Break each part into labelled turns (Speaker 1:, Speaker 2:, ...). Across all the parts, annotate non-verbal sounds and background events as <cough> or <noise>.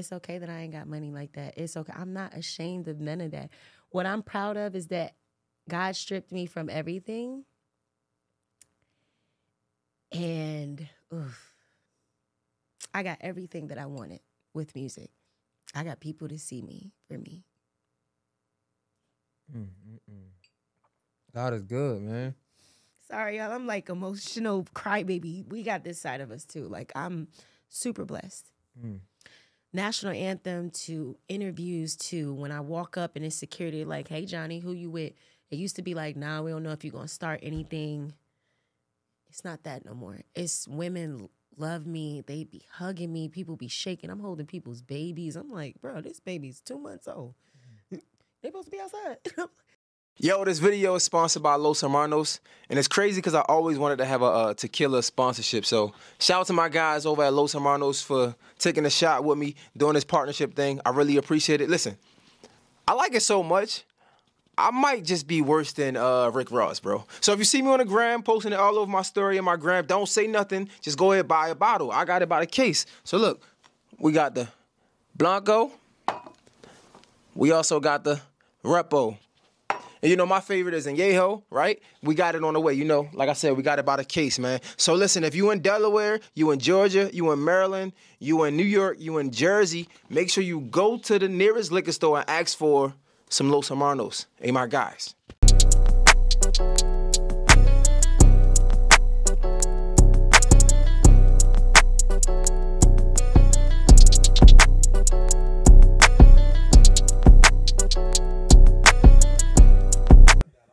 Speaker 1: It's okay that I ain't got money like that. It's okay. I'm not ashamed of none of that. What I'm proud of is that God stripped me from everything. And oof, I got everything that I wanted with music. I got people to see me for me.
Speaker 2: God is good, man.
Speaker 1: Sorry, y'all. I'm like emotional crybaby. We got this side of us too. Like I'm super blessed.
Speaker 2: Mm.
Speaker 1: National anthem to interviews to when I walk up and it's security like, hey Jhonni, who you with? It used to be like, nah, we don't know if you're gonna start anything. It's not that no more. It's women love me. They be hugging me. People be shaking. I'm holding people's babies. I'm like, bro, this baby's two months old. <laughs> They supposed to be outside. <laughs>
Speaker 3: Yo, this video is sponsored by Los Hermanos, and it's crazy because I always wanted to have a, uh tequila sponsorship. So shout out to my guys over at Los Hermanos for taking a shot with me, doing this partnership thing. I really appreciate it. Listen, I like it so much. I might just be worse than uh, Rick Ross, bro. So if you see me on the gram posting it all over my story and my gram, don't say nothing. Just go ahead buy a bottle. I got it by the case. So look, we got the Blanco. We also got the Repo. And you know, my favorite is Añejo, right? We got it on the way. You know, like I said, we got it by the case, man. So listen, if you in Delaware, you in Georgia, you in Maryland, you in New York, you in Jersey, make sure you go to the nearest liquor store and ask for some Los Hermanos. Hey, my guys.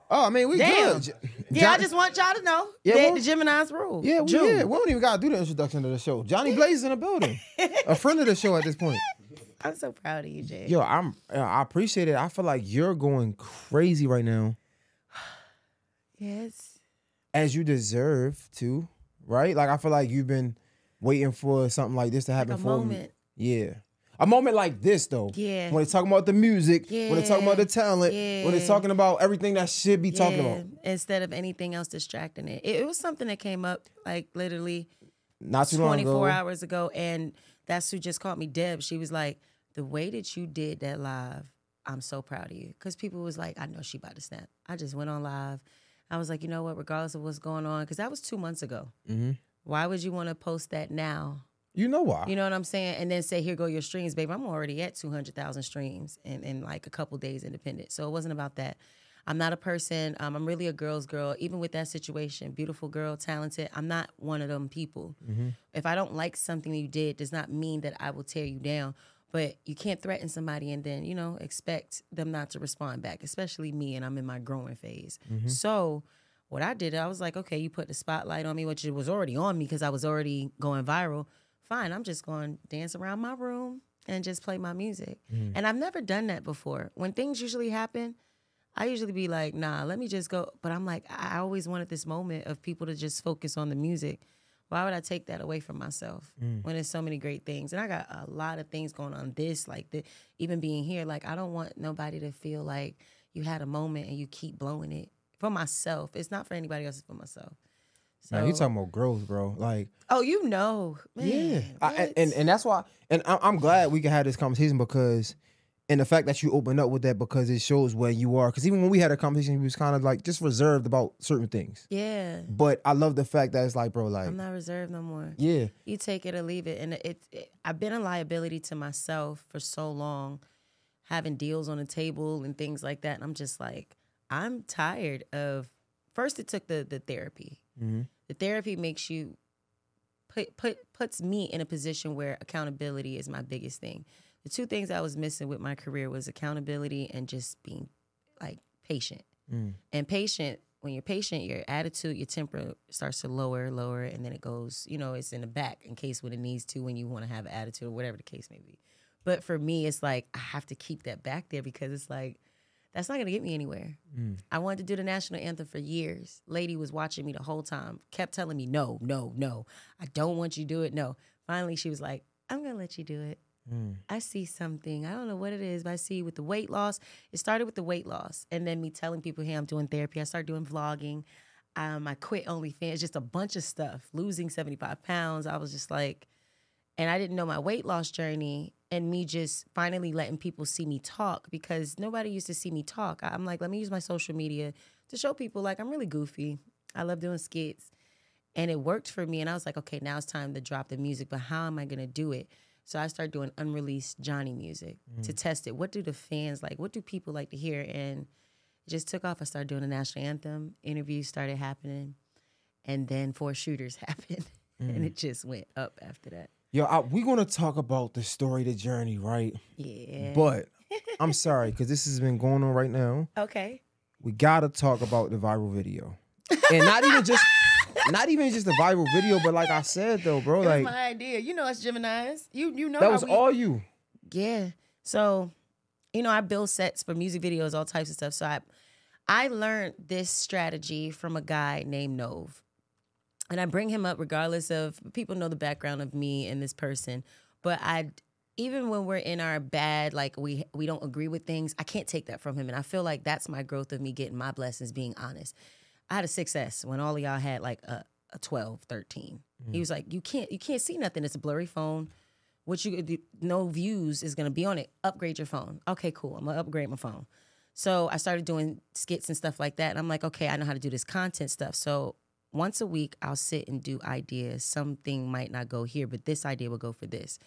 Speaker 2: Oh, I mean, we
Speaker 1: Damn.
Speaker 2: good.
Speaker 1: Yeah, I just want y'all to know
Speaker 2: Yeah,
Speaker 1: that the Gemini's rule.
Speaker 2: Yeah, we,
Speaker 1: June.
Speaker 2: yeah, we don't even gotta do the introduction to the show. Jhonni Blaze is in the building, a friend of the show at this point. <laughs>
Speaker 1: I'm so proud of you, Jay.
Speaker 2: Yo, I'm I appreciate it. I feel like you're going crazy right now, <sighs>
Speaker 1: Yes.
Speaker 2: as you deserve to, right? Like I feel like you've been waiting for something like this to happen
Speaker 1: a
Speaker 2: for me. Yeah. A moment like this though.
Speaker 1: Yeah.
Speaker 2: When they're talking about the music, when they're talking about the talent, when they're talking about everything that should be talking
Speaker 1: Yeah,
Speaker 2: about.
Speaker 1: Instead of anything else distracting it. it. It was something that came up like literally
Speaker 2: Not too long
Speaker 1: 24
Speaker 2: ago.
Speaker 1: hours ago. And that's who just called me Deb. She was like, the way that you did that live, I'm so proud of you. Because people was like, I know she about to snap. I just went on live. I was like, you know what, regardless of what's going on, because that was two months ago.
Speaker 2: Mm-hmm.
Speaker 1: Why would you want to post that now?
Speaker 2: You know why?
Speaker 1: You know what I'm saying? And then say, here go your streams, babe. I'm already at 200,000 streams in, in like a couple days independent. So it wasn't about that. I'm not a person, um, I'm really a girl's girl. Even with that situation, beautiful girl, talented, I'm not one of them people. If I don't like something you did, does not mean that I will tear you down. But you can't threaten somebody and then, you know, expect them not to respond back, especially me, and I'm in my growing phase. So what I did, I was like, okay, you put the spotlight on me, which it was already on me because I was already going viral. Fine, I'm just going to dance around my room and just play my music. Mm. And I've never done that before. When things usually happen, I usually be like, nah, let me just go. But I'm like, I always wanted this moment of people to just focus on the music. Why would I take that away from myself mm. when there's so many great things? And I got a lot of things going on. This, like the, even being here, like I don't want nobody to feel like you had a moment and you keep blowing it for myself. It's not for anybody else. It's for myself. So,
Speaker 2: Nah, you talking about growth, bro. Like
Speaker 1: oh, you know, man,
Speaker 2: Yeah, I, and, and that's why, and I'm, I'm glad we can have this conversation because, and the fact that you open up with that because it shows where you are. Because even when we had a conversation, you was kind of like just reserved about certain things.
Speaker 1: yeah,
Speaker 2: But I love the fact that it's like, bro, like,
Speaker 1: I'm not reserved no more.
Speaker 2: yeah,
Speaker 1: you take it or leave it. And it, it, I've been a liability to myself for so long, having deals on the table and things like that. And I'm just like, I'm tired of. First, it took the the therapy. Mm-hmm. The therapy makes you put put puts me in a position where accountability is my biggest thing. The two things I was missing with my career was accountability and just being like patient. Mm. And patient, when you're patient, your attitude, your temper starts to lower, lower, and then it goes, you know, it's in the back in case when it needs to, when you want to have an attitude or whatever the case may be. But for me, it's like I have to keep that back there because it's like that's not gonna get me anywhere. I wanted to do the national anthem for years. Lady was watching me the whole time, kept telling me, no, no, no, I don't want you to do it. No. Finally, she was like, I'm gonna let you do it. I see something. I don't know what it is, but I see with the weight loss. It started with the weight loss, and then me telling people, "Hey, I'm doing therapy." I started doing vlogging. Um, I quit OnlyFans. Just a bunch of stuff. Losing 75 pounds. I was just like, and I didn't know my weight loss journey and me just finally letting people see me talk because nobody used to see me talk. I'm like, let me use my social media to show people like I'm really goofy. I love doing skits. And it worked for me. And I was like, okay, now it's time to drop the music, but how am I gonna do it? So I started doing unreleased Jhonni music to mm. test it. What do the fans like? What do people like to hear? And it just took off. I started doing the national anthem. Interviews started happening. And then four shooters <laughs> happened. And mm. it just went up after that.
Speaker 2: Yo, I, we gonna talk about the story, the journey, right?
Speaker 1: Yeah.
Speaker 2: But <laughs> I'm sorry because this has been going on right now.
Speaker 1: okay.
Speaker 2: We gotta talk about the viral video, and not even just, <laughs> not even just the viral video, but like I said though, bro,
Speaker 1: It
Speaker 2: like
Speaker 1: my idea. You know us Geminis. You you know
Speaker 2: that was
Speaker 1: we-
Speaker 2: all you.
Speaker 1: Yeah. So, you know, I build sets for music videos, all types of stuff. So I I learned this strategy from a guy named Nove. And I bring him up regardless of people know the background of me and this person. But I even when we're in our bad, like we we don't agree with things, I can't take that from him. And I feel like that's my growth of me getting my blessings, being honest. I had a 6S when all of y'all had like a, a 12, 13. He mm-hmm. was like, You can't you can't see nothing. It's a blurry phone what you no views is gonna be on it. Upgrade your phone. Okay, cool. I'm gonna upgrade my phone. So I started doing skits and stuff like that. And I'm like, okay, I know how to do this content stuff. So once a week, I'll sit and do ideas. Something might not go here, but this idea will go for this.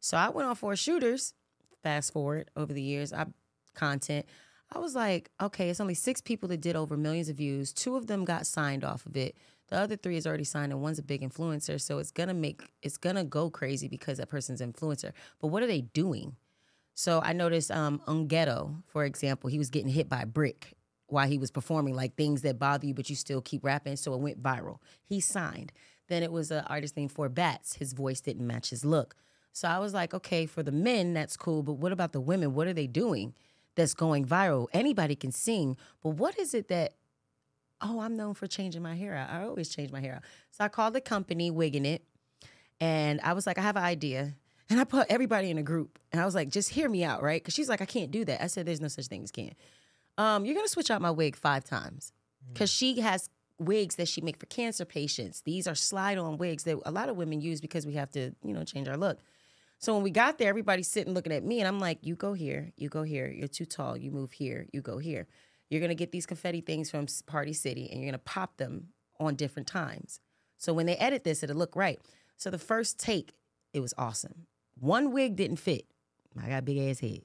Speaker 1: So I went on four shooters. Fast forward over the years, I content. I was like, okay, it's only six people that did over millions of views. Two of them got signed off of it. The other three is already signed, and one's a big influencer. So it's gonna make it's gonna go crazy because that person's influencer. But what are they doing? So I noticed um Ungetto, for example, he was getting hit by a brick while he was performing, like things that bother you, but you still keep rapping. So it went viral. He signed. Then it was an artist named 4Batz. His voice didn't match his look. So I was like, okay, for the men, that's cool. But what about the women? What are they doing that's going viral? Anybody can sing, but what is it that oh, I'm known for changing my hair out. I always change my hair out. So I called the company, Wigging It, and I was like, I have an idea. And I put everybody in a group, and I was like, just hear me out, right? Because she's like, I can't do that. I said, there's no such thing as can. Um, you're gonna switch out my wig five times because she has wigs that she make for cancer patients. These are slide-on wigs that a lot of women use because we have to, you know, change our look. So when we got there, everybody's sitting looking at me, and I'm like, "You go here, you go here. You're too tall. You move here. You go here. You're gonna get these confetti things from Party City, and you're gonna pop them on different times. So when they edit this, it'll look right. So the first take, it was awesome. One wig didn't fit. I got big ass head.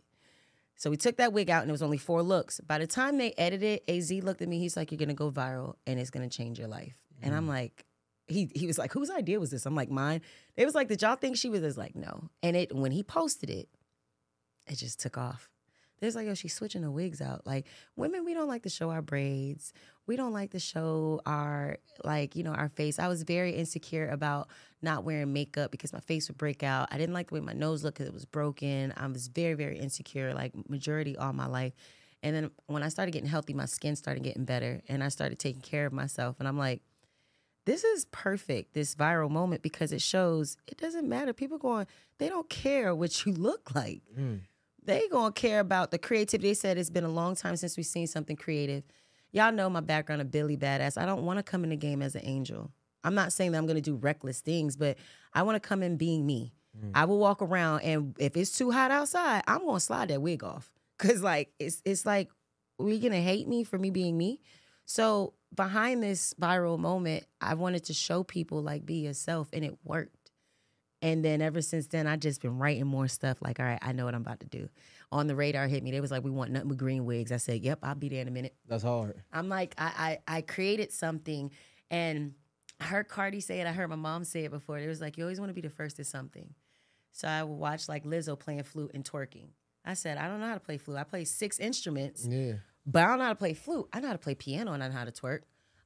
Speaker 1: So we took that wig out, and it was only four looks. By the time they edited, it, Az looked at me. He's like, "You're gonna go viral, and it's gonna change your life." And I'm mm. like, he he was like, "Whose idea was this?" I'm like, "Mine." They was like, "Did y'all think she was?" This like, no. And it when he posted it, it just took off. There's like, oh, she's switching her wigs out. Like women, we don't like to show our braids. We don't like to show our like, you know, our face. I was very insecure about not wearing makeup because my face would break out. I didn't like the way my nose looked because it was broken. I was very, very insecure, like majority all my life. And then when I started getting healthy, my skin started getting better and I started taking care of myself. And I'm like, this is perfect, this viral moment, because it shows it doesn't matter. People going, they don't care what you <laughs> look like. Mm. They gonna care about the creativity. They said it's been a long time since we've seen something creative. Y'all know my background of Billy Badass. I don't want to come in the game as an angel. I'm not saying that I'm gonna do reckless things, but I want to come in being me. Mm. I will walk around, and if it's too hot outside, I'm gonna slide that wig off. Cause like it's it's like we gonna hate me for me being me. So behind this viral moment, I wanted to show people like be yourself, and it worked. And then ever since then, I just been writing more stuff. Like, all right, I know what I'm about to do. On the radar hit me. They was like, we want nothing but green wigs. I said, yep, I'll be there in a minute.
Speaker 2: That's hard.
Speaker 1: I'm like, I I, I created something, and I heard Cardi say it. I heard my mom say it before. It was like, you always want to be the first at something. So I would watch like Lizzo playing flute and twerking. I said, I don't know how to play flute. I play six instruments.
Speaker 2: Yeah.
Speaker 1: But I don't know how to play flute. I know how to play piano and I know how to twerk.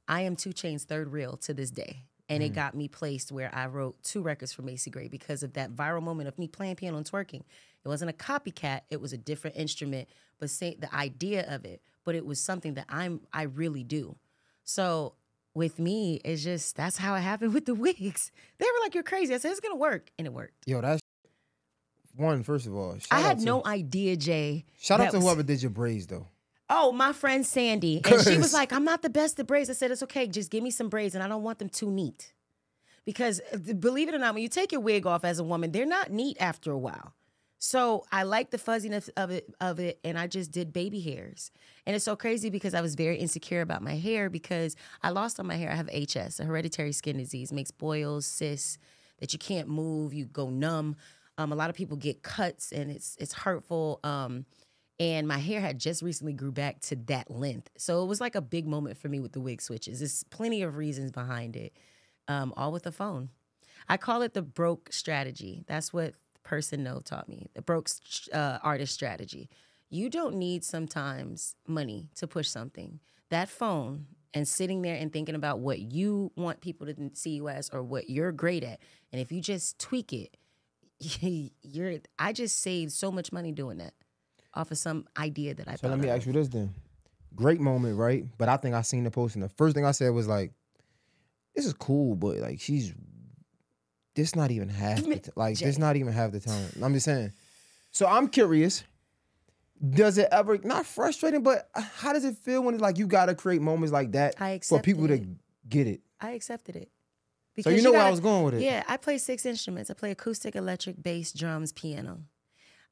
Speaker 1: I am 2 Chainz's third reel to this day. And it mm. got me placed where I wrote two records for Macy Gray because of that viral moment of me playing piano and twerking. It wasn't a copycat, it was a different instrument, but say the idea of it, but it was something that I'm I really do. So with me, it's just that's how it happened <laughs> with the wigs. They were like, You're crazy. I said, It's gonna work. And it worked.
Speaker 2: Yo, that's one. First of all,
Speaker 1: I had no idea, Jay.
Speaker 2: Shout out to
Speaker 1: was-
Speaker 2: whoever did your braids though.
Speaker 1: Oh, my friend Sandy. And she was like, I'm not the best at braids. I said, it's okay. Just give me some braids and I don't want them too neat. because uh, believe it or not, when you take your wig off as a woman, they're not neat after a while. So I like the fuzziness of it of it and I just did baby hairs. And it's so crazy because I was very insecure about my hair because I lost all my hair. I have HS, a hereditary skin disease, makes boils, cysts that you can't move, you go numb. Um, a lot of people get cuts and it's it's hurtful. Um, and my hair had just recently grew back to that length. So it was like a big moment for me with the wig switches. There's plenty of reasons behind it. Um, all with the phone. I call it the broke strategy. That's what person no taught me. The broke uh, artist strategy. You don't need sometimes money to push something. That phone and sitting there and thinking about what you want people to see you as or what you're great at. And if you just tweak it, <laughs> you're I just saved so much money doing that off of some idea that I
Speaker 2: So let me ask you this then. Great moment, right? But I think I seen the post and the first thing I said was like, this is cool, but like she's this not even half the t- like this not even half the talent. I'm just saying. So I'm curious. Does it ever not frustrating, but uh, how does it feel when it's like you gotta create moments like that
Speaker 1: I
Speaker 2: for people
Speaker 1: accepted
Speaker 2: to get it?
Speaker 1: I accepted it.
Speaker 2: So you know where I
Speaker 1: gotta-
Speaker 2: was going with it.
Speaker 1: Yeah, I play six instruments. I play acoustic, electric, bass, drums, piano.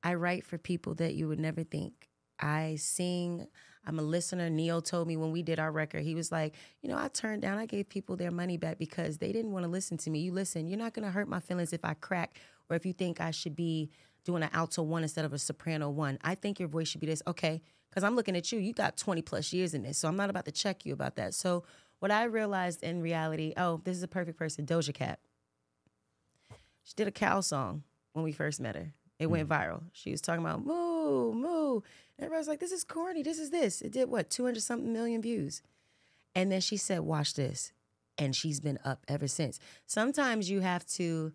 Speaker 1: I write for people that you would never think. I sing. I'm a listener. Neil told me when we did our record, he was like, you know, I turned down, I gave people their money back because they didn't want to listen to me. You listen, you're not going to hurt my feelings if I crack or if you think I should be doing an alto one instead of a soprano one. I think your voice should be this. Okay. Because I'm looking at you. You got 20 plus years in this. So I'm not about to check you about that. So what I realized in reality, oh, this is a perfect person, Doja Cat. She did a cow song when we first met her. It went mm. viral. She was talking about moo, moo. Everybody's like, this is corny. This is this. It did what, 200 something million views. And then she said, watch this. And she's been up ever since. Sometimes you have to,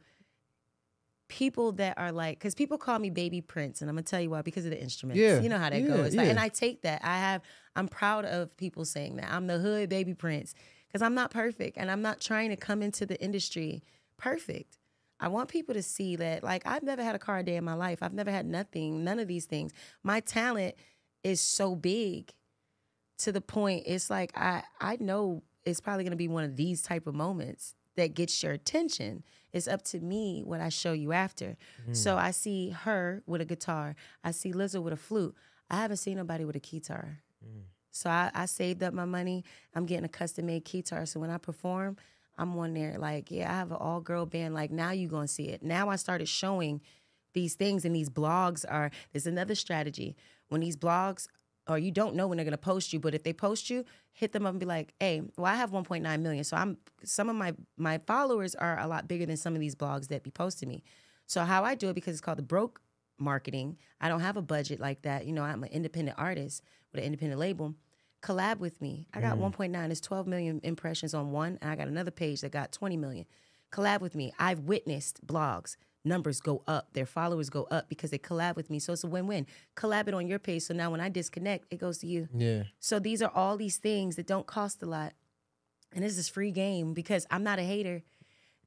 Speaker 1: people that are like, because people call me Baby Prince, and I'm going to tell you why, because of the instruments.
Speaker 2: Yeah,
Speaker 1: You know how that
Speaker 2: yeah,
Speaker 1: goes. Like,
Speaker 2: yeah.
Speaker 1: and I take that. I have, I'm proud of people saying that. I'm the hood Baby Prince because I'm not perfect and I'm not trying to come into the industry perfect. I want people to see that, like, I've never had a car a day in my life. I've never had nothing, none of these things. My talent is so big to the point it's like I I know it's probably gonna be one of these type of moments that gets your attention. It's up to me what I show you after. Hmm. So I see her with a guitar. I see Lizzo with a flute. I haven't seen nobody with a guitar. Hmm. So I, I saved up my money. I'm getting a custom made guitar. So when I perform, I'm on there like, yeah, I have an all girl band. Like now you gonna see it. Now I started showing these things and these blogs are there's another strategy. When these blogs or you don't know when they're gonna post you, but if they post you, hit them up and be like, hey, well, I have 1.9 million. So I'm some of my my followers are a lot bigger than some of these blogs that be posting me. So how I do it because it's called the broke marketing. I don't have a budget like that. You know, I'm an independent artist with an independent label. Collab with me. I got mm. 1.9. It's 12 million impressions on one, and I got another page that got 20 million. Collab with me. I've witnessed blogs. Numbers go up, their followers go up because they collab with me. So it's a win-win. Collab it on your page. So now when I disconnect, it goes to you.
Speaker 2: Yeah.
Speaker 1: So these are all these things that don't cost a lot. And this is free game because I'm not a hater.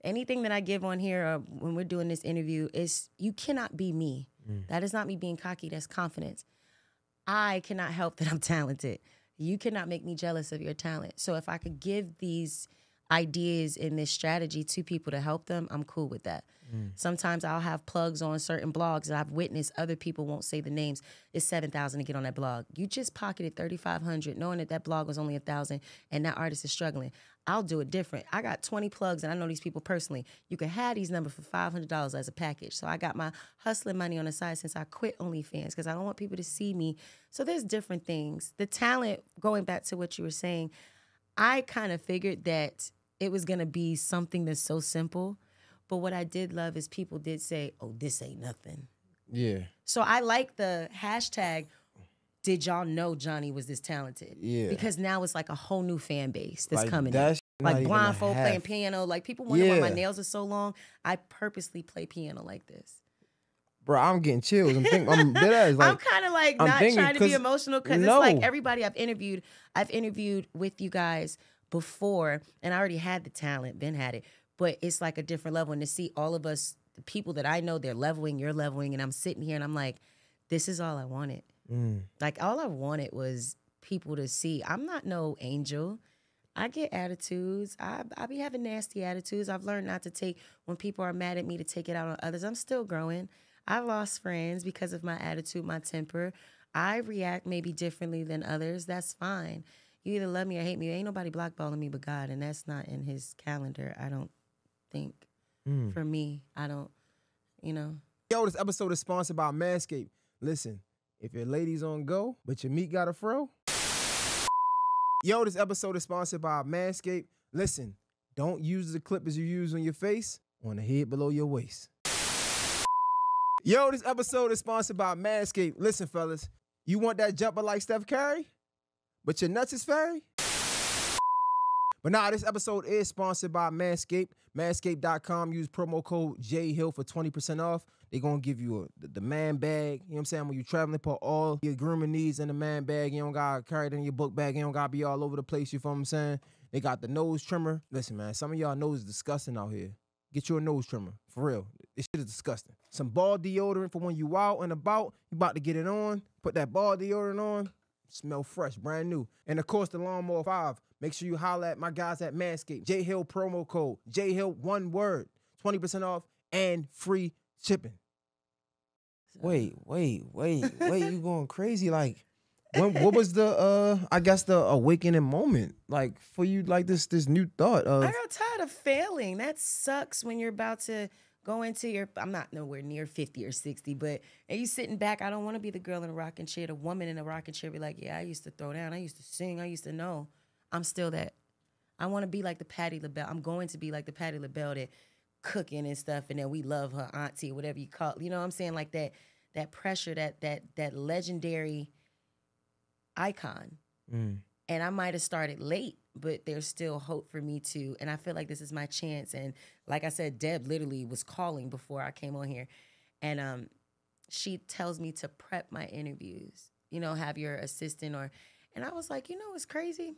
Speaker 1: Anything that I give on here or when we're doing this interview is you cannot be me. Mm. That is not me being cocky, that's confidence. I cannot help <laughs> that I'm talented. You cannot make me jealous of your talent. So if I could give these ideas and this strategy to people to help them, I'm cool with that. Mm. Sometimes I'll have plugs on certain blogs that I've witnessed other people won't say the names. It's 7,000 to get on that blog. You just pocketed 3,500 knowing that that blog was only a 1,000 and that artist is struggling. I'll do it different. I got 20 plugs and I know these people personally. You can have these numbers for $500 as a package. So I got my hustling money on the side since I quit OnlyFans because I don't want people to see me. So there's different things. The talent, going back to what you were saying, I kind of figured that it was going to be something that's so simple. But what I did love is people did say, oh, this ain't nothing.
Speaker 2: Yeah.
Speaker 1: So I like the hashtag. Did y'all know Jhonni was this talented?
Speaker 2: Yeah.
Speaker 1: Because now it's like a whole new fan base that's
Speaker 2: Like,
Speaker 1: coming.
Speaker 2: that's
Speaker 1: in. Like blindfold playing piano. Like people wonder why my nails are so long. I purposely play piano like this.
Speaker 2: Bro, I'm getting chills. I'm thinking I'm dead <laughs> like
Speaker 1: I'm kind of like
Speaker 2: I'm
Speaker 1: not
Speaker 2: thinking
Speaker 1: trying to be emotional because
Speaker 2: no.
Speaker 1: it's like everybody I've interviewed, I've interviewed with you guys before, and I already had the talent, Ben had it, but it's like a different level. And to see all of us, the people that I know, they're leveling, you're leveling, and I'm sitting here and I'm like, this is all I wanted.
Speaker 2: Mm.
Speaker 1: Like all I wanted was people to see. I'm not no angel. I get attitudes. I I be having nasty attitudes. I've learned not to take when people are mad at me to take it out on others. I'm still growing. I've lost friends because of my attitude, my temper. I react maybe differently than others. That's fine. You either love me or hate me. Ain't nobody blackballing me but God, and that's not in His calendar. I don't think.
Speaker 2: Mm.
Speaker 1: For me, I don't. You know.
Speaker 4: Yo, this episode is sponsored by Manscaped. Listen, if your lady's on go, but your meat got a fro. Yo, this episode is sponsored by Manscaped. Listen, don't use the clippers you use on your face on the head below your waist. Yo, this episode is sponsored by Manscaped. Listen, fellas, you want that jumper like Steph Curry, but your nuts is fairy? But nah, this episode is sponsored by Manscaped. Manscaped.com. Use promo code JHill for 20% off. They're going to give you a, the, the man bag. You know what I'm saying? When you're traveling, put all your grooming needs in the man bag. You don't got to carry it in your book bag. You don't got to be all over the place. You feel what I'm saying? They got the nose trimmer. Listen, man, some of y'all nose is disgusting out here. Get you a nose trimmer. For real. This shit is disgusting. Some ball deodorant for when you out and about. You about to get it on. Put that ball deodorant on. Smell fresh, brand new. And of course, the Lawnmower 5. Make sure you holler at my guys at Manscaped. J Hill promo code. J Hill, one word. 20% off and free shipping.
Speaker 2: Wait, <laughs> wait, wait, wait! you going crazy? Like, when? What was the? uh I guess the awakening moment, like for you, like this this new thought of.
Speaker 1: I got tired of failing. That sucks when you're about to go into your. I'm not nowhere near 50 or 60, but and you sitting back. I don't want to be the girl in a rocking chair, the woman in a rocking chair. Be like, yeah, I used to throw down. I used to sing. I used to know. I'm still that. I want to be like the Patti LaBelle. I'm going to be like the Patti LaBelle that cooking and stuff, and then we love her auntie or whatever you call. You know what I'm saying? Like that. That pressure. That that that legendary icon.
Speaker 2: Mm.
Speaker 1: And I might have started late, but there's still hope for me to. And I feel like this is my chance. And like I said, Deb literally was calling before I came on here. And um, she tells me to prep my interviews, you know, have your assistant or, and I was like, you know, it's crazy.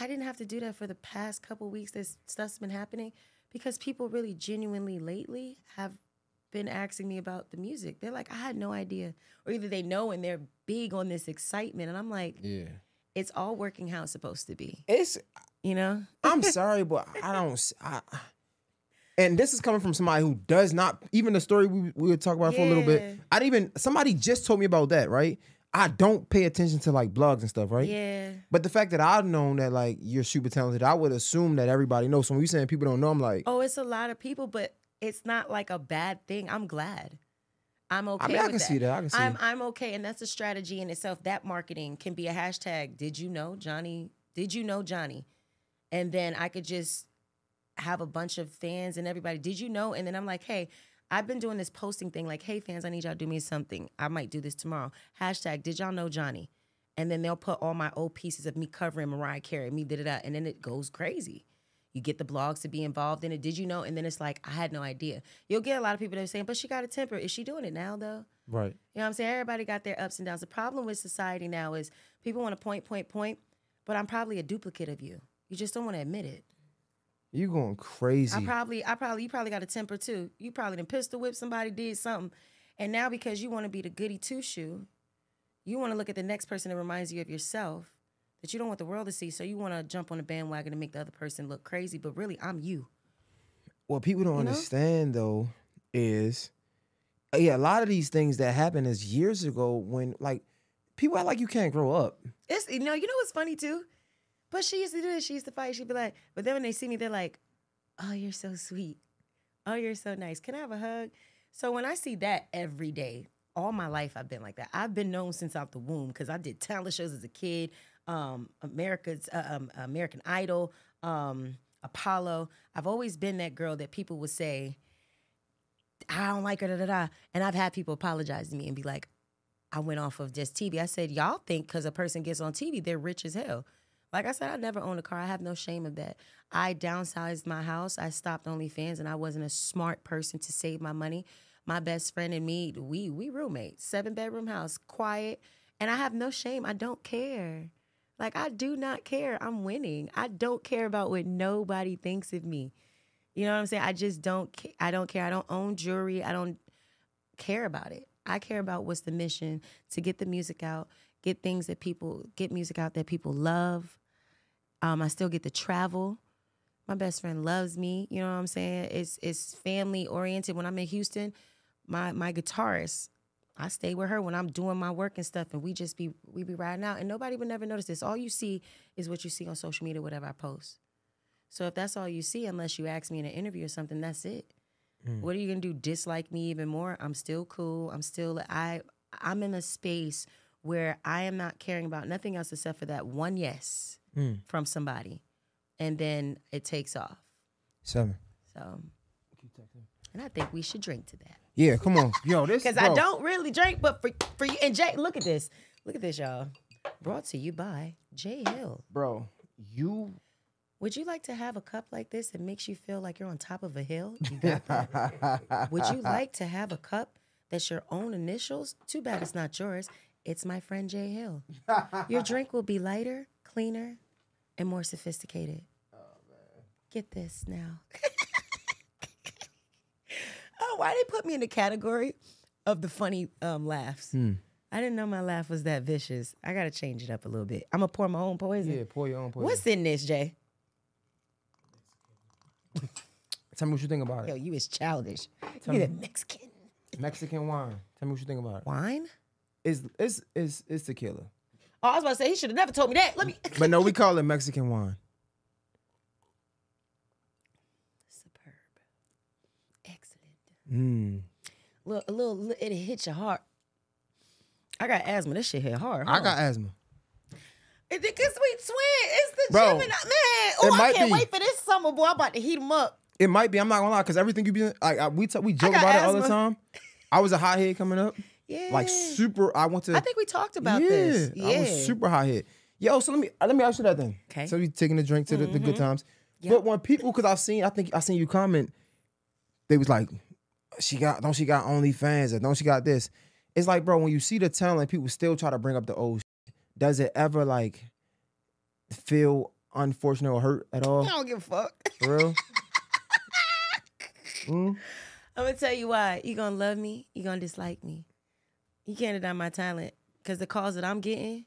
Speaker 1: I didn't have to do that for the past couple weeks. This stuff's been happening because people really genuinely lately have been asking me about the music. They're like, I had no idea. Or either they know and they're big on this excitement. And I'm like,
Speaker 2: Yeah.
Speaker 1: It's all working how it's supposed to be.
Speaker 2: It's.
Speaker 1: You know?
Speaker 2: I'm <laughs> sorry, but I don't. I, and this is coming from somebody who does not. Even the story we we would talk about for a little bit. I didn't even. Somebody just told me about that. Right. I don't pay attention to like blogs and stuff. Right.
Speaker 1: Yeah.
Speaker 2: But the fact that I've known that like you're super talented, I would assume that everybody knows. So when we saying people don't know, I'm like,
Speaker 1: Oh, it's a lot of people, but it's not like a bad thing. I'm glad. I'm okay.
Speaker 2: I mean, I can see that. I can see.
Speaker 1: I'm I'm okay, and that's a strategy in itself. That marketing can be a hashtag. Did you know Jhonni? Did you know Jhonni? And then I could just have a bunch of fans and everybody. Did you know? And then I'm like, hey, I've been doing this posting thing. Like, hey fans, I need y'all to do me something. I might do this tomorrow. Hashtag Did y'all know Jhonni? And then they'll put all my old pieces of me covering Mariah Carey, me da da da, and then it goes crazy. You get the blogs to be involved in it. Did you know? And then it's like, I had no idea. You'll get a lot of people that are saying, but she got a temper. Is she doing it now though?
Speaker 2: right.
Speaker 1: You know what I'm saying? Everybody got their ups and downs. The problem with society now is people want to point, point, point, but I'm probably a duplicate of you. You just don't want to admit it.
Speaker 2: You going crazy?
Speaker 1: I probably, I probably, you probably got a temper too. You probably done pistol whip somebody, did something, and now because you want to be the goody two shoe, you want to look at the next person that reminds you of yourself that you don't want the world to see. So you want to jump on the bandwagon and make the other person look crazy, but really, I'm you.
Speaker 2: what people don't
Speaker 1: You know?
Speaker 2: understand though is uh, yeah, a lot of these things that happen is years ago when like people act like you can't grow up.
Speaker 1: It's you know, you know what's funny too? But she used to do this. She used to fight. She'd be like, but then when they see me, they're like, Oh, you're so sweet. Oh, you're so nice. Can I have a hug? So when I see that every day, all my life I've been like that. I've been known since out the womb because I did talent shows as a kid. Um, America's uh, um, American Idol, um, Apollo. I've always been that girl that people would say, I don't like her, da da da. And I've had people apologize to me and be like, I went off of just TV. I said, y'all think because a person gets on TV, they're rich as hell. Like I said, I never owned a car. I have no shame of that. I downsized my house. I stopped OnlyFans, and I wasn't a smart person to save my money. My best friend and me, we we roommates, seven bedroom house, quiet, and I have no shame. I don't care. Like I do not care. I'm winning. I don't care about what nobody thinks of me. You know what I'm saying? I just don't. I don't care. I don't own jewelry. I don't care about it. I care about what's the mission to get the music out, get things that people get music out that people love, Um, I still get to travel. My best friend loves me. You know what I'm saying? It's it's family oriented. When I'm in Houston, my my guitarist, I stay with her when I'm doing my work and stuff, and we just be we be riding out, and nobody would never notice this. All you see is what you see on social media, whatever I post. So if that's all you see, unless you ask me in an interview or something, that's it. Mm. What are you gonna do? Dislike me even more? I'm still cool. I'm still I I'm in a space where I am not caring about nothing else except for that one yes mm. from somebody, and then it takes off.
Speaker 2: Seven.
Speaker 1: So, and I think we should drink to that
Speaker 2: Yeah, come on. Yo, <laughs> this
Speaker 1: because I don't really drink, but for for you and Jay, look at this, look at this, y'all. Brought to you by Jay Hill.
Speaker 2: bro. You
Speaker 1: Would you like to have a cup like this that makes you feel like you're on top of a hill? You got that. <laughs> Would you like to have a cup that's your own initials? Too bad it's not yours. It's my friend Jay Hill. <laughs> Your drink will be lighter, cleaner, and more sophisticated. Oh, man. Get this now. Why they put me in the category of the funny um, laughs? I didn't know my laugh was that vicious. I gotta change it up a little bit. I'm gonna pour my own poison.
Speaker 2: yeah, pour your own poison.
Speaker 1: What's in this, Jay? <laughs>
Speaker 2: Tell me what you think about it.
Speaker 1: Yo, you is childish.
Speaker 2: Tell
Speaker 1: You
Speaker 2: me.
Speaker 1: the Mexican
Speaker 2: Mexican wine. Tell me what you think about it.
Speaker 1: wine.
Speaker 2: It's it's it's it's tequila.
Speaker 1: Oh, I was about to say he should have never told me that. Let me.
Speaker 2: But no, we call it Mexican wine. Mm.
Speaker 1: Look, a little, it hit your heart. I got asthma. This shit hit hard.
Speaker 2: I got asthma.
Speaker 1: It's the good sweet twin. It's the
Speaker 2: Bro,
Speaker 1: Gemini. Man, oh, I can't
Speaker 2: be.
Speaker 1: wait for this summer, boy. I'm about to heat him up.
Speaker 2: It might be. I'm not gonna lie, because everything you be like I, we t- we joke about it all the time. I was a hot head coming up,
Speaker 1: Yeah.
Speaker 2: like super. I went to.
Speaker 1: I think we talked about
Speaker 2: yeah,
Speaker 1: this. Yeah.
Speaker 2: I was super hot head. Yo, so let me uh, let me ask you that then.
Speaker 1: Okay.
Speaker 2: So we taking a drink to the, the good times. But when people, because I've seen, I think I seen you comment, they was like, she got don't she got OnlyFans or don't she got this? It's like, bro, when you see the talent, people still try to bring up the old. Shit. Does it ever like feel unfortunate or hurt at all?
Speaker 1: I don't give a fuck.
Speaker 2: For real? <laughs> Mm?
Speaker 1: I'm gonna tell you why. You gonna love me. You gonna dislike me. You can't deny my talent because the calls that I'm getting,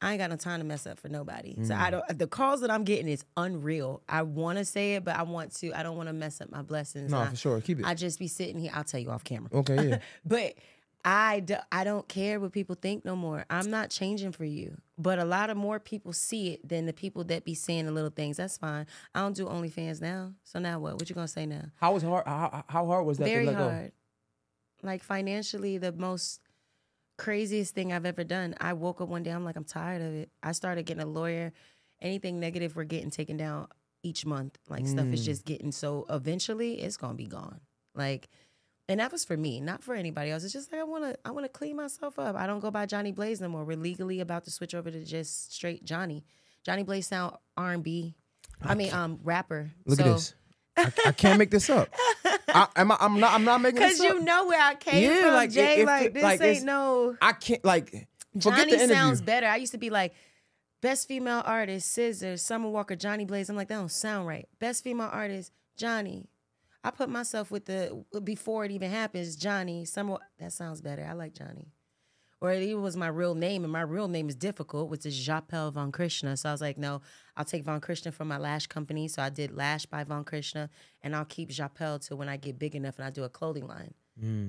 Speaker 1: I ain't got no time to mess up for nobody. So
Speaker 2: Mm.
Speaker 1: I don't. The calls that I'm getting is unreal. I want to say it, but I want to. I don't want to mess up my blessings.
Speaker 2: No,
Speaker 1: I,
Speaker 2: for sure. Keep it.
Speaker 1: I just be sitting here. I'll tell you off camera.
Speaker 2: okay, yeah. <laughs>
Speaker 1: But I, do, I don't care what people think no more. I'm not changing for you. But a lot of more people see it than the people that be saying the little things. That's fine. I don't do OnlyFans now. So now what? What you gonna say now?
Speaker 2: How was hard? How, how hard was that
Speaker 1: Very
Speaker 2: to let go?
Speaker 1: hard. Like financially, the most craziest thing I've ever done. I woke up one day. I'm like, I'm tired of it. I started getting a lawyer. Anything negative, we're getting taken down each month. Like stuff is just getting so. Eventually, it's gonna be gone. Like, and that was for me, not for anybody else. It's just like I wanna, I wanna clean myself up. I don't go by Jhonni Blaze no more. We're legally about to switch over to just straight Jhonni. Jhonni Blaze sound R and B. I mean, um, rapper.
Speaker 2: Look
Speaker 1: so,
Speaker 2: at this. I, I can't make this up. I, am I, I'm not. I'm not making this up.
Speaker 1: Cause you know where I came
Speaker 2: Yeah,
Speaker 1: from,
Speaker 2: like,
Speaker 1: Jay.
Speaker 2: if-
Speaker 1: like this
Speaker 2: like,
Speaker 1: ain't no.
Speaker 2: I can't like forget Jhonni
Speaker 1: sounds better. I used to be like, best female artist, SZA, Summer Walker, Jhonni Blaze. I'm like, that don't sound right. Best female artist, Jhonni. I put myself with the before it even happens, Jhonni. Summer. That sounds better. I like Jhonni. Or it even was my real name, and my real name is difficult, which is Japel Von Krishna. So I was like, no, I'll take Von Krishna from my lash company. So I did Lash by Von Krishna, and I'll keep Japel till when I get big enough and I do a clothing line.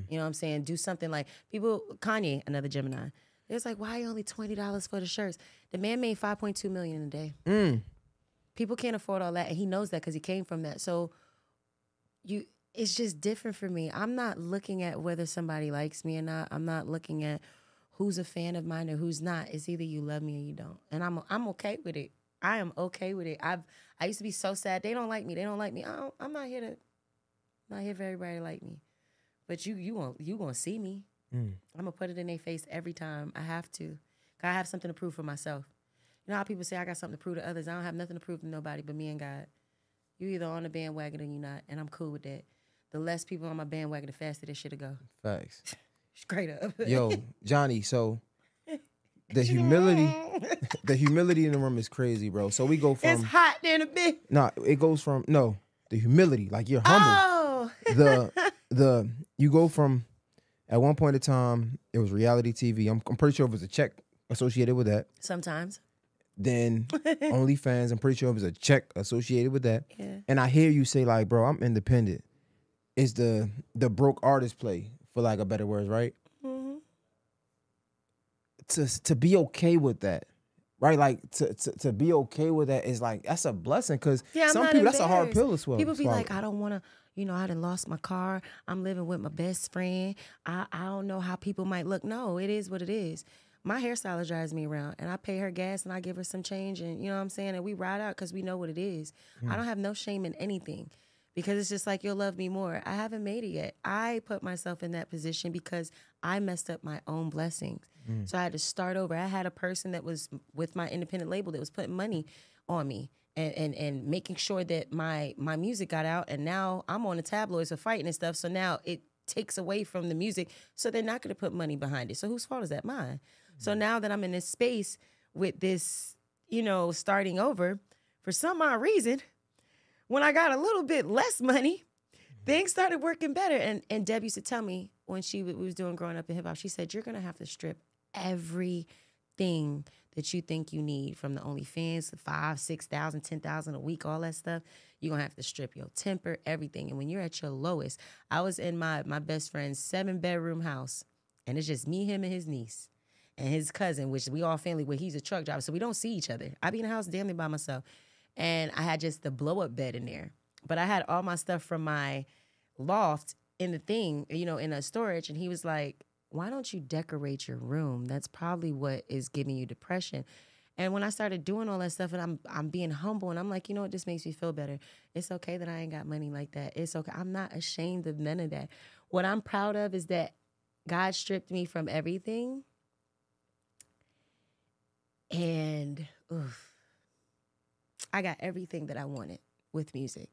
Speaker 1: You know what I'm saying? Do something like people, Kanye, another Gemini. It's like, why only twenty dollars for the shirts? The man made five point two million in a day.
Speaker 2: Mm.
Speaker 1: People can't afford all that, and he knows that because he came from that. So, you, it's just different for me. I'm not looking at whether somebody likes me or not. I'm not looking at who's a fan of mine or who's not. It's either you love me or you don't, and I'm I'm okay with it. I am okay with it. I've I used to be so sad. They don't like me. They don't like me. I don't, I'm not here to not here for everybody to like me. But you you won't you gonna see me.
Speaker 2: Mm.
Speaker 1: I'm gonna put it in their face every time. I have to. I have something to prove for myself. You know how people say I got something to prove to others. I don't have nothing to prove to nobody but me and God. You either on the bandwagon or you're not, and I'm cool with that. The less people on my bandwagon, the faster this shit'll go.
Speaker 2: Facts. <laughs>
Speaker 1: Straight up. <laughs>
Speaker 2: Yo, Jhonni. So <laughs> the humility, <laughs> the humility in the room is crazy, bro. So we go from it's
Speaker 1: hot in a bit.
Speaker 2: no, it goes from no the humility, like you're humble.
Speaker 1: Oh,
Speaker 2: the the you go from at one point in time it was reality TV. I'm I'm pretty sure it was a check associated with that.
Speaker 1: sometimes.
Speaker 2: then OnlyFans. I'm pretty sure there's a check associated with that.
Speaker 1: Yeah.
Speaker 2: And I hear you say like, bro, I'm independent. It's the the broke artist play, for lack of better words, right?
Speaker 1: hmm
Speaker 2: To to be okay with that, right? Like to to, to be okay with that is like that's a blessing because
Speaker 1: Yeah,
Speaker 2: some people that's a hard pill to swallow.
Speaker 1: People be like, I don't want to, you know, I done lost my car. I'm living with my best friend. I, I don't know how people might look. No, it is what it is. My hairstylist drives me around and I pay her gas and I give her some change and you know what I'm saying? And we ride out because we know what it is. I don't have no shame in anything because it's just like you'll love me more. I haven't made it yet. I put myself in that position because I messed up my own blessings. Mm. So I had to start over. I had a person that was with my independent label that was putting money on me and, and, and making sure that my my music got out and now I'm on the tabloids for fighting and stuff. So now it takes away from the music. So they're not gonna put money behind it. So whose fault is that? Mine. So mm. now that I'm in this space with this, you know, starting over, for some odd reason, when I got a little bit less money, mm-hmm. things started working better. And and Deb used to tell me when she w- was doing growing up in hip hop, she said, You're gonna have to strip everything that you think you need from the OnlyFans, the five, six thousand, ten thousand a week, all that stuff. You're gonna have to strip your temper, everything. And when you're at your lowest, I was in my my best friend's seven bedroom house, and it's just me, him, and his niece. And his cousin, which we all family, where he's a truck driver, so we don't see each other. I be in the house damn near by myself, and I had just the blow up bed in there, but I had all my stuff from my loft in the thing, you know, in a storage. And he was like, why don't you decorate your room? That's probably what is giving you depression. And when I started doing all that stuff and I'm I'm being humble and I'm like, you know what, this makes me feel better. It's okay that I ain't got money like that. It's okay. I'm not ashamed of none of that. What I'm proud of is that God stripped me from everything. And oof, I got everything that I wanted with music.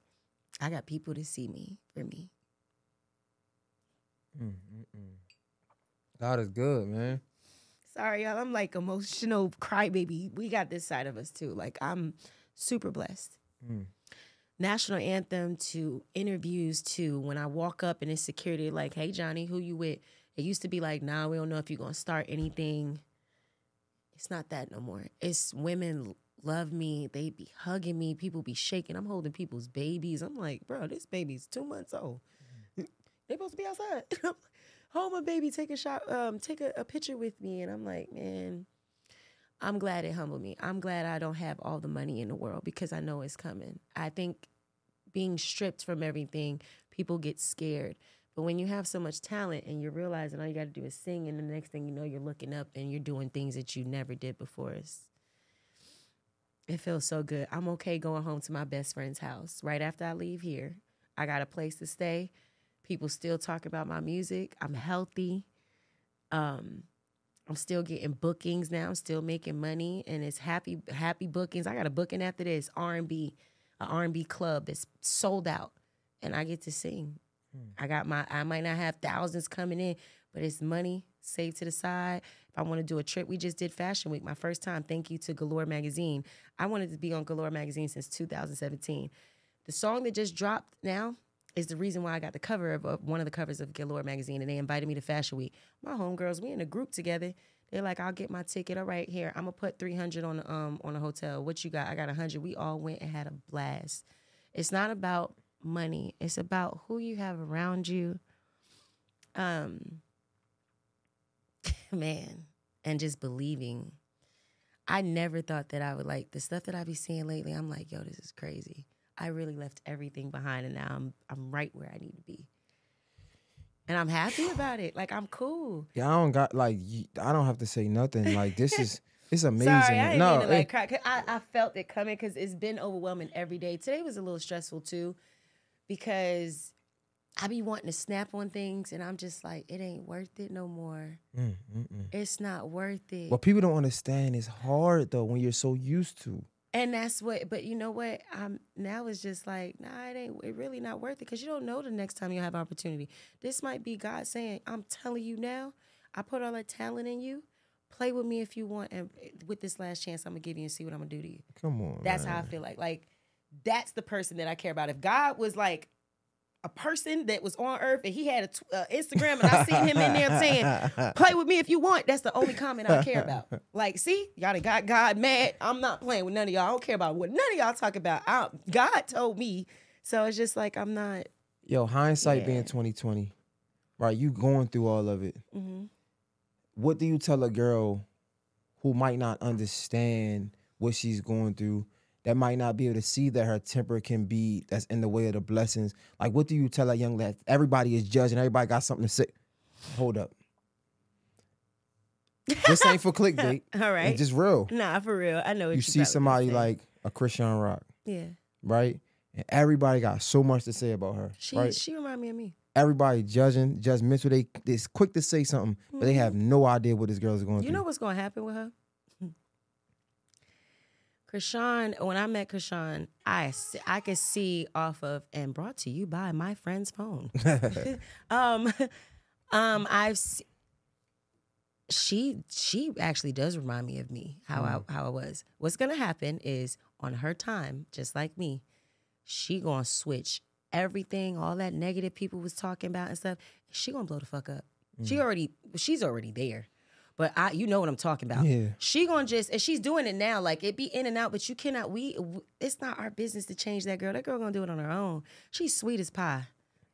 Speaker 1: I got people to see me for me. Mm, mm, mm.
Speaker 2: God is good, man.
Speaker 1: Sorry, y'all. I'm like emotional crybaby. We got this side of us too. Like I'm super blessed.
Speaker 2: Mm.
Speaker 1: National anthem to interviews to when I walk up and it's security like, hey Jhonni, who you with? It used to be like, nah, we don't know if you're gonna start anything. It's not that no more. It's women love me. They be hugging me. People be shaking. I'm holding people's babies. I'm like, bro, this baby's two months old. <laughs> they supposed to be outside. <laughs> Hold my baby, take a shot, um, take a, a picture with me. And I'm like, man, I'm glad it humbled me. I'm glad I don't have all the money in the world because I know it's coming. I think being stripped from everything, people get scared. But when you have so much talent and you're realizing all you got to do is sing, and the next thing you know, you're looking up and you're doing things that you never did before. It's, it feels so good. I'm okay going home to my best friend's house right after I leave here. I got a place to stay. People still talk about my music. I'm healthy. Um, I'm still getting bookings now. I'm still making money, and it's happy happy bookings. I got a booking after this R&B, an R&B club that's sold out, and I get to sing. I got my. I might not have thousands coming in, but it's money saved to the side. If I want to do a trip, we just did Fashion Week, my first time. Thank you to Galore Magazine. I wanted to be on Galore Magazine since 2017. The song that just dropped now is the reason why I got the cover of, one of the covers of Galore magazine, and they invited me to Fashion Week. My homegirls, we in a group together. They're like, "I'll get my ticket. All right, here, I'm gonna put three hundred on the, um on a hotel. What you got? I got hundred. We all went and had a blast. It's not about money. It's about who you have around you. Um, <laughs> man, and just believing. I never thought that I would like the stuff that I be seeing lately. I'm like, yo, this is crazy. I really left everything behind, and now I'm I'm right where I need to be, and I'm happy about it. Like I'm cool.
Speaker 2: Yeah, I don't got like I don't have to say nothing. Like this is <laughs> it's amazing.
Speaker 1: Sorry, I
Speaker 2: no,
Speaker 1: mean to like
Speaker 2: it-
Speaker 1: I, I felt it coming because it's been overwhelming every day. Today was a little stressful too, because I be wanting to snap on things, and I'm just like, it ain't worth it no more.
Speaker 2: Mm, mm, mm.
Speaker 1: It's not worth it.
Speaker 2: What people don't understand is hard though when you're so used to.
Speaker 1: And that's what, but you know what? Um, now it's just like, nah, it ain't. It really not worth it because you don't know the next time you have opportunity. This might be God saying, "I'm telling you now. I put all that talent in you. Play with me if you want, and with this last chance, I'm gonna give you and see what I'm gonna do to you."
Speaker 2: Come on.
Speaker 1: That's
Speaker 2: man.
Speaker 1: how I feel like. Like that's the person that I care about. If God was like, a person that was on Earth and he had a tw- uh, Instagram and I seen him in there saying, "Play with me if you want." That's the only comment I care about. Like, see, y'all done got God mad. I'm not playing with none of y'all. I don't care about what none of y'all talk about. I, God told me, so it's just like I'm not.
Speaker 2: Yo, hindsight being 2020, right? You going through all of it.
Speaker 1: mhm.
Speaker 2: What do you tell a girl who might not understand what she's going through, that might not be able to see that her temper can be that's in the way of the blessings? Like, what do you tell that young lad? Everybody is judging. Everybody got something to say. Hold up. this ain't for clickbait. <laughs>
Speaker 1: All right.
Speaker 2: It's just real.
Speaker 1: Nah, for real. I know what
Speaker 2: You
Speaker 1: you
Speaker 2: see somebody like a Chrisean Rock,
Speaker 1: yeah.
Speaker 2: right? And everybody got so much to say about her,
Speaker 1: She
Speaker 2: right?
Speaker 1: she remind me of me.
Speaker 2: everybody judging, judgmental. They they quick to say something, but they have no idea what this girl is going
Speaker 1: Mm-hmm. You
Speaker 2: through.
Speaker 1: know what's gonna happen with her? Chrisean, when I met Chrisean, I could see off of and brought to you by my friend's phone. <laughs> <laughs> um, um, I've she she actually does remind me of me how I how I was. What's gonna happen is on her time, just like me, she gonna switch everything, all that negative people was talking about and stuff. She gonna blow the fuck up. She already she's already there. But I, you know what I'm talking about.
Speaker 2: Yeah.
Speaker 1: She gonna just, and she's doing it now. Like it be in and out, but you cannot. We, it's not our business to change that girl. That girl gonna do it on her own. She's sweet as pie.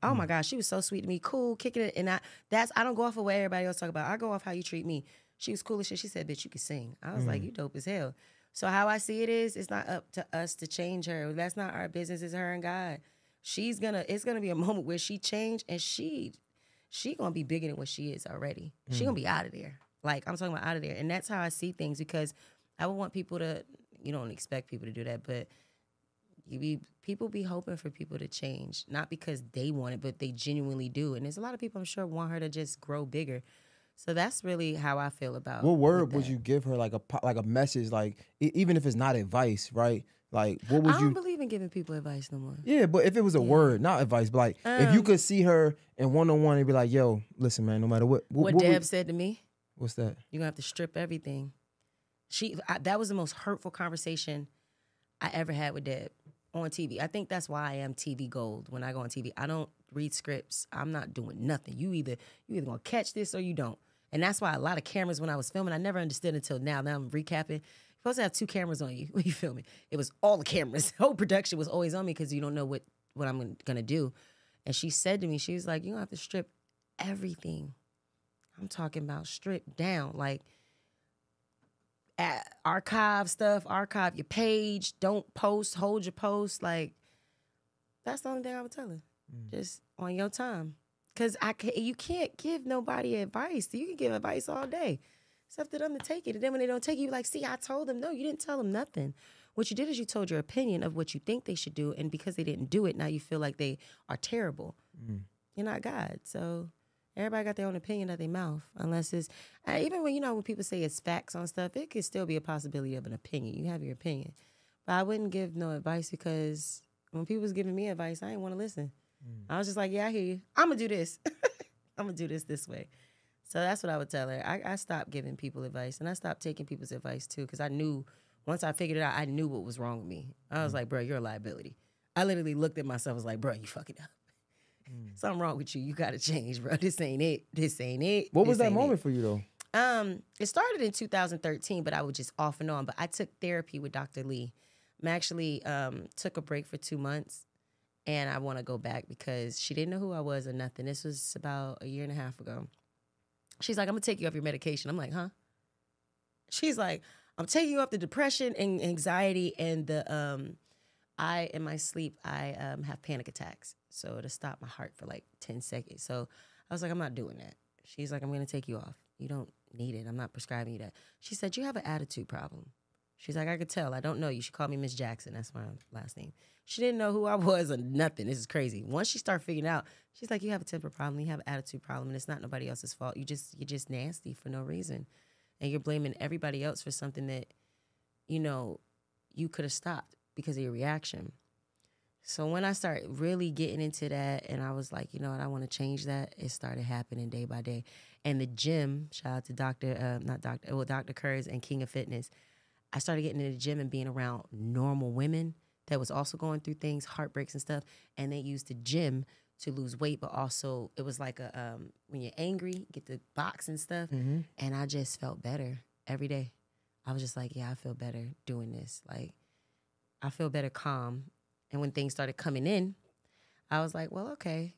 Speaker 1: Oh my gosh, she was so sweet to me, cool, kicking it. And I, that's I don't go off of what everybody else talk about. I go off how you treat me. She was cool as shit. She said, "Bitch, you can sing." I was like, "You dope as hell." So how I see it is, it's not up to us to change her. That's not our business. It's her and God. She's gonna. It's gonna be a <laughs> moment where she changed, and she she gonna be bigger than what she is already. She
Speaker 2: Mm.
Speaker 1: gonna be out of there. Like I'm talking about out of there, and that's how I see things because I would want people to. You don't expect people to do that, but you be people be hoping for people to change, not because they want it, but they genuinely do. And there's a lot of people I'm sure want her to just grow bigger. So that's really how I feel about.
Speaker 2: what word would you give her, like a like a message, like even if it's not advice, right? Like what would you?
Speaker 1: I don't believe in giving people advice no more.
Speaker 2: yeah, but if it was a word, not advice, but like if you
Speaker 1: Um,
Speaker 2: could see her in one on one and be like, "Yo, listen, man, no matter what, what,
Speaker 1: What
Speaker 2: what
Speaker 1: Deb
Speaker 2: would-
Speaker 1: said to me,
Speaker 2: what's that?
Speaker 1: You're gonna have to strip everything. She I, that was the most hurtful conversation I ever had with Deb on TV. I think that's why I am TV gold when I go on TV. I don't read scripts. I'm not doing nothing. You either you either gonna catch this or you don't. And that's why a lot of cameras when I was filming, I never understood until now. Now I'm recapping. You're supposed to have two cameras on you when <laughs> you filming. It was all the cameras. Whole production was always on me because you don't know what what I'm gonna do. And she said to me, she was like, "You're gonna have to strip everything." I'm talking about stripped down, like at archive stuff, archive your page, don't post, hold your post. Like that's the only thing I would tell her. Mm. Just on your time, because I can, you can't give nobody advice. You can give advice all day. It's up to them to take it. And then when they don't take it, you like, see, I told them. No, you didn't tell them nothing. What you did is you told your opinion of what you think they should do, and because they didn't do it, now you feel like they are terrible. Mm. You're not God, so everybody got their own opinion at their mouth. Unless it's even when you know when people say it's facts on stuff, it could still be a possibility of an opinion. You have your opinion, but I wouldn't give no advice because when people was giving me advice, I didn't want to listen. Mm. I was just like, yeah, I hear you. I'm gonna do this. <laughs> I'm gonna do this this way. So that's what I would tell her. I, I stopped giving people advice and I stopped taking people's advice too because I knew once I figured it out, I knew what was wrong with me. I was mm. like, bro, you're a liability. I literally looked at myself, was like, bro, you fucking up. Something wrong with you. You gotta change, bro. <laughs> This ain't it. This ain't it.
Speaker 2: What was
Speaker 1: This
Speaker 2: that
Speaker 1: ain't it.
Speaker 2: moment for you though?
Speaker 1: Um, it started in 2013, but I was just off and on. But I took therapy with Dr. Lee. I actually um, took a break for two months, and I want to go back because she didn't know who I was or nothing. This was about a year and a half ago. She's like, "I'm gonna take you off your medication." I'm like, "Huh?" She's like, "I'm taking you off the depression and anxiety and the um." I in my sleep I um, have panic attacks, so to stop my heart for like ten seconds. So I was like, I'm not doing that. She's like, I'm gonna take you off. You don't need it. I'm not prescribing you that. She said, You have an attitude problem. She's like, I could tell. I don't know you. She called me Miss Jackson. That's my last name. She didn't know who I <laughs> was or nothing. This is crazy. Once she started figuring out, she's like, You have a temper problem. You have an attitude problem, and it's not nobody else's fault. You just you're just nasty for no reason, and you're blaming everybody else for something that, you know, you could have stopped because of your reaction. So when I started really getting into that, and I was like, you know what, I want to change that. It started happening day by day, and the gym. Shout out to Doctor, uh, not Doctor, well, Doctor Kurz and King of Fitness. I started getting into the gym and being around normal women that was also going through things, heartbreaks and stuff, and they used the gym to lose weight, but also it was like a um, when you're angry, get the box and stuff, and I just felt better every day. I was just like, yeah, I feel better doing this. Like, I feel better calm. And when things started coming in, I was like, well, okay,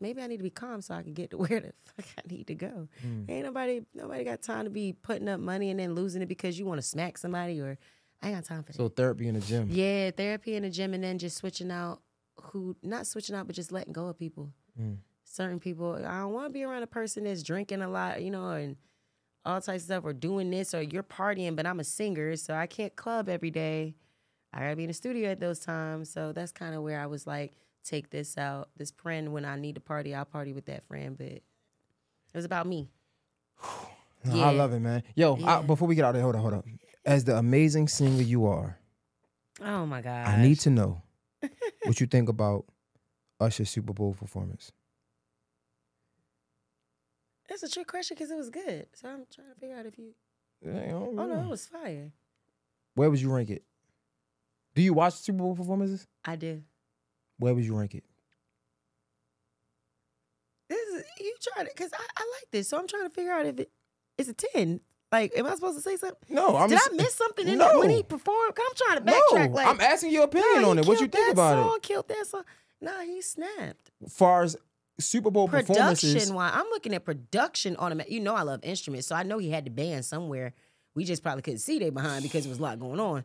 Speaker 1: maybe I need to be calm so I can get to <laughs> where the fuck I need to go. Hmm. Ain't nobody nobody got time to be putting up money and then losing it because you want to smack somebody or I ain't got time for that.
Speaker 2: So therapy in the gym.
Speaker 1: Yeah, therapy in the gym and then just switching out who not switching out but just letting go of people. Hmm. Certain people, I don't want to be around a person that's drinking a lot, you know, and all types of stuff or doing this or you're partying, but I'm a singer, so I can't club every day. I gotta be in the studio at those times. So that's kind of where I was like, take this out. This friend, when I need to party, I'll party with that friend. But it was about me. <sighs>
Speaker 2: No,
Speaker 1: Yeah.
Speaker 2: I love it, man. Yo, I, before we get out there, hold on, hold on. As the amazing singer you are,
Speaker 1: Oh my god.
Speaker 2: I need to know <laughs> what you think about Usher's Super Bowl performance.
Speaker 1: That's a trick question because it was good. So I'm trying to figure out if you.
Speaker 2: Yeah, I don't
Speaker 1: Oh no,
Speaker 2: know.
Speaker 1: it was fire.
Speaker 2: Where would you rank it? Do you watch Super Bowl performances?
Speaker 1: I do.
Speaker 2: Where would you rank it?
Speaker 1: This is you trying to because I, I like this, so I'm trying to figure out if it it is a ten. Like, am I supposed to say something?
Speaker 2: No, I'm
Speaker 1: Did
Speaker 2: just-
Speaker 1: I miss something in it when he performed? I'm trying to backtrack.
Speaker 2: No,
Speaker 1: like,
Speaker 2: I'm asking your opinion on it. What you think about
Speaker 1: song,
Speaker 2: it?
Speaker 1: Killed that song. Nah, he snapped.
Speaker 2: far as Super Bowl performances,
Speaker 1: Production wise, I'm looking at production on him. You know, I love instruments, so I know he had the band somewhere. We just probably couldn't see they behind because there was a lot going on.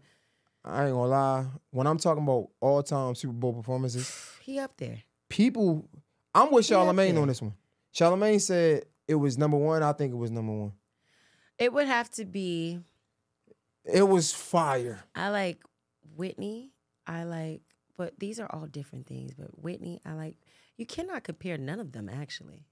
Speaker 2: I ain't gonna lie. When I'm talking about all time Super Bowl performances,
Speaker 1: He up there.
Speaker 2: people, I'm with Charlemagne on this one. Charlemagne said it was number one. I think it was number one.
Speaker 1: It would have to be.
Speaker 2: It was fire.
Speaker 1: I like Whitney. I like, but these are all different things. But Whitney, I like. You cannot compare none of them. Actually,